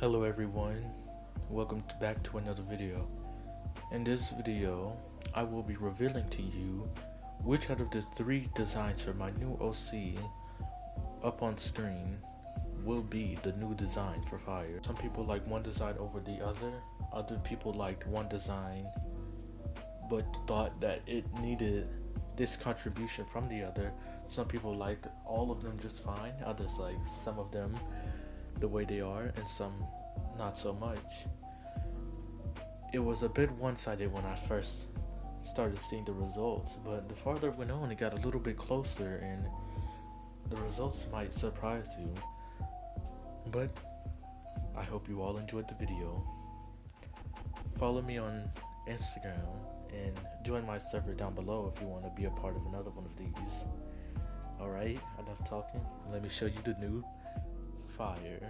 Hello everyone, welcome back to another video. In this video, I will be revealing to you which out of the three designs for my new OC up on screen will be the new design for Fire. Some people like one design over the other, other people liked one design but thought that it needed this contribution from the other. Some people liked all of them just fine, others like some of them the way they are and some not so much. It was a bit one-sided when I first started seeing the results, but the farther it went on, it got a little bit closer and the results might surprise you. But I hope you all enjoyed the video. Follow me on Instagram and join my server down below if you want to be a part of another one of these. Alright, enough talking. Let me show you the new fire.